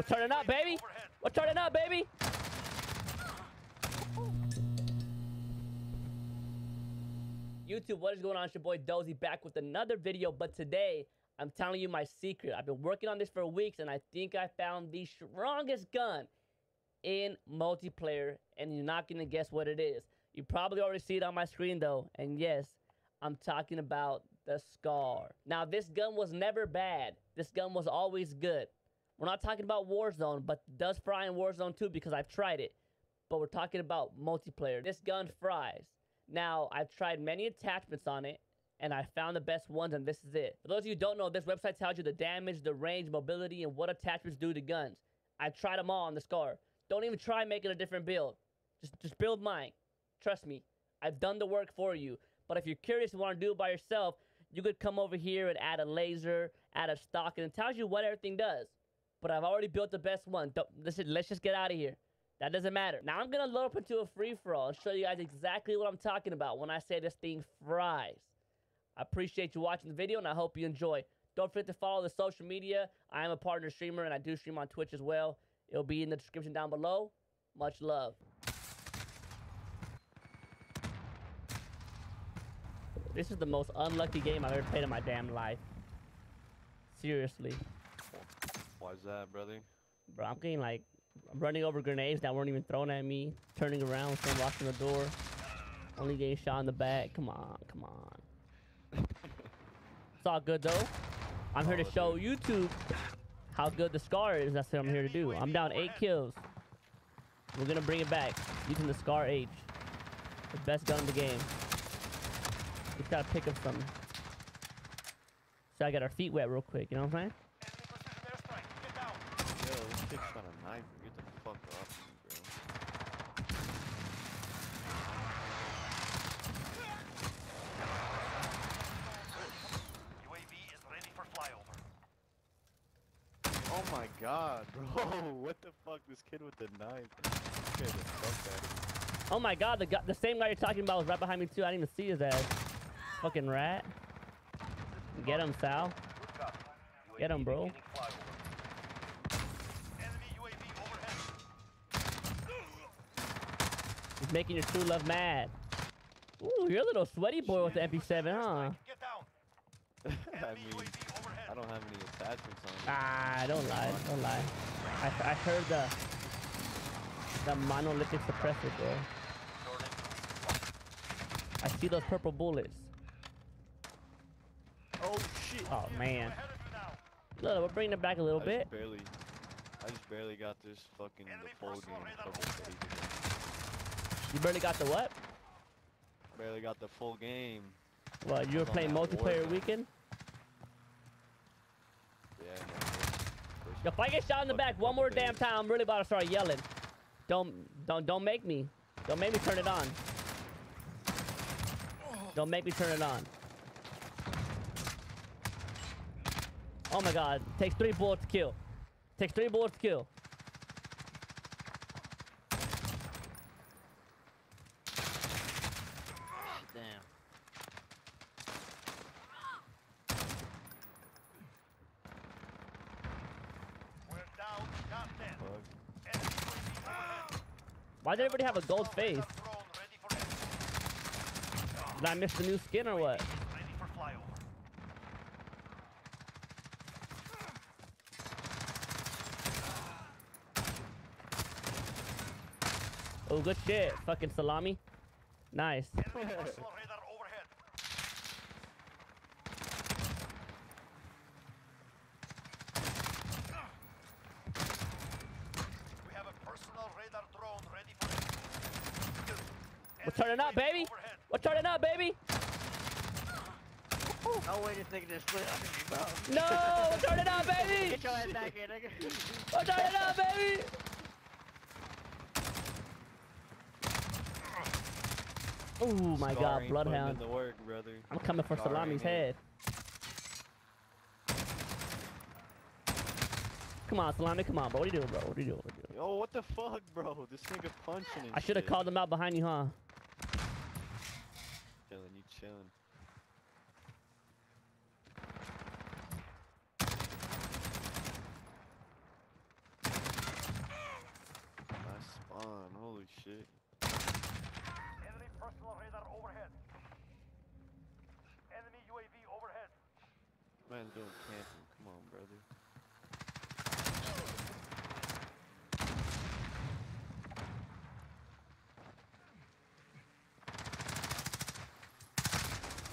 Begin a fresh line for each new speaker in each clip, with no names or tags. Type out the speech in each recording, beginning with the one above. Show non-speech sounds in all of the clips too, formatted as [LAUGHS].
We're turning up, baby. We're turning up, baby. YouTube, what is going on? It's your boy Dozy back with another video, but today I'm telling you my secret. I've been working on this for weeks and I think I found the strongest gun in multiplayer and you're not going to guess what it is. You probably already see it on my screen though, and yes, I'm talking about the Scar. Now, this gun was never bad. This gun was always good. We're not talking about Warzone, but does fry in Warzone too because I've tried it. But we're talking about multiplayer. This gun fries. Now, I've tried many attachments on it, and I found the best ones, and this is it. For those of you who don't know, this website tells you the damage, the range, mobility, and what attachments do to guns. I tried them all on the Scar. Don't even try making a different build. Just, just build mine. Trust me. I've done the work for you. But if you're curious and want to do it by yourself, you could come over here and add a laser, add a stock, and it tells you what everything does but I've already built the best one. Don't, listen, let's just get out of here. That doesn't matter. Now I'm going to load up into a free-for-all and show you guys exactly what I'm talking about when I say this thing fries. I appreciate you watching the video, and I hope you enjoy. Don't forget to follow the social media. I am a partner streamer, and I do stream on Twitch as well. It'll be in the description down below. Much love. This is the most unlucky game I've ever played in my damn life. Seriously.
Why's that, brother?
Bro, I'm getting like running over grenades that weren't even thrown at me, turning around, someone locking the door, only getting shot in the back. Come on, come on. it's all good though. I'm here to show YouTube how good the scar is. That's what I'm here to do. I'm down eight kills. We're gonna bring it back using the Scar H, the best gun in the game. Just gotta pick up some. So I got our feet wet real quick. You know what I'm saying?
Yo, this chick's got a knife. Get the fuck off me, bro.
UAV is ready for flyover.
Oh my god, bro. [LAUGHS] What the fuck? This kid with the knife. Scared the fuck out of.
Oh my god, the guy, the same guy you're talking about was right behind me too. I didn't even see his ass. Fucking rat. Get him, Sal.
Get copy. UAV
Get 'em, bro.
beginning flyover. Enemy UAV overhead.
He's making your true love mad. Ooh, you're a little sweaty boy with the MP7, huh? [LAUGHS]
I mean, I don't have any attachments on me.
Ah, don't lie, don't lie. I, I heard the the monolithic suppressor, bro. I see those purple bullets.
Oh shit!
Oh man,
Ahead of you now.
look, we're bringing it back a little
I
bit.
barely, I just barely got this fucking the
Enemy
full
personal
game
radar
couple
overhead.
days ago.
You barely got the what?
Barely got the full game.
What? You were playing multiplayer
Warzone.
weekend?
Yeah, man.
If I get shot in the back one more damn time, I'm really about to start yelling. Don't, don't, don't make me. Don't make me turn it on. Don't make me turn it on. Oh my god. Takes three bullets to kill. Takes three bullets to kill.
Damn.
We're down. Got ten.
Fuck.
Enemy UAV overhead.
Why does everybody have a gold face? Did I miss the new skin or what? Oh, good shit. Fucking salami. Nice. [LAUGHS]
Enemy personal radar overhead. We have a personal radar drone ready for action.
We're turning up, baby.
Overhead.
We're turning up, baby.
No way this nigga just split under me, bro.
No, we're turning up, baby. [LAUGHS]
Get your ass back here, nigga.
We're turning up, baby. Oh my
Scar
god,
ain't putting in
bloodhound.
the work, brother.
I'm coming for
Scar
Salami's
ain't
head. Come on, Salami, come on, bro. What are you doing, bro? What are you doing? What are you doing?
Yo, what the fuck, bro? This nigga punching and
I should have called him out behind you, huh?
chilling. Spawn, holy shit.
Enemy personal radar overhead. Enemy UAV overhead.
Man's doing camping, come on brother.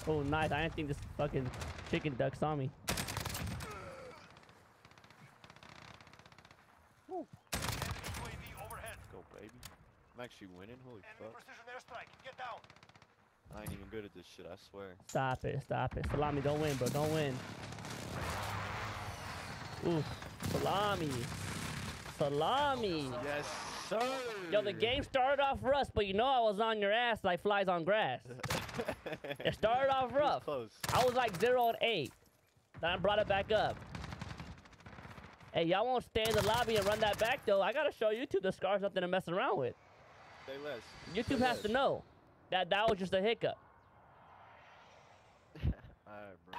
Oh, nice. I didn't think this fucking chicken duck saw me.
Enemy
Let's go, baby. I'm actually winning. Holy
Enemy
fuck.
precision airstrike. Get down.
I ain't even good at this shit. I swear.
Stop it. Stop it. Salami, don't win, bro. Don't win. Ooh. Salami. Salami.
Yes, sir.
Yo, the game started off rough, but you know I was on your ass like flies on grass. [LAUGHS] [LAUGHS] It started off rough.
Close.
I was like 0 and 8. Then I brought it back up. Hey, y'all won't stay in the lobby and run that back, though. I gotta show YouTube the scar's nothing to mess around with.
Say less.
YouTube has to know that that was just a hiccup. [LAUGHS]
Alright, bro.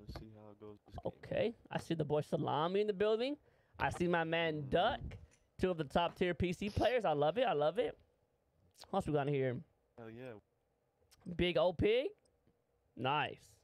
Let's see how it goes. This game.
Okay, I see the boy Salami in the building. I see my man Duck, two of the top tier PC players. I love it. I love it. What else we got here?
Hell yeah.
Big old pig. Nice.